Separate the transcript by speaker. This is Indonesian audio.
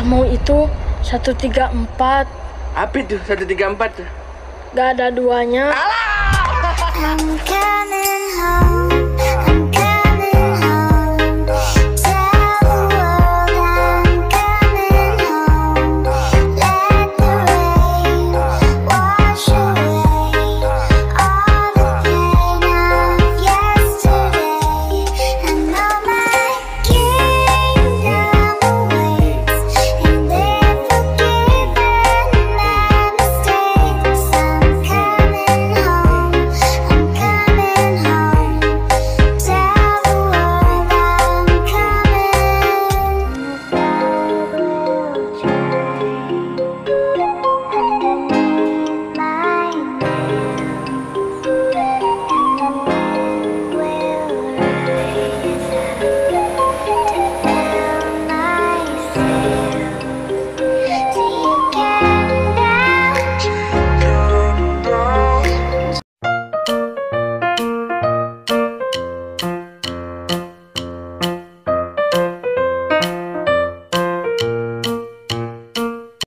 Speaker 1: kamu itu 134.
Speaker 2: Apa itu 134?
Speaker 1: Gak ada duanya.
Speaker 3: Alah!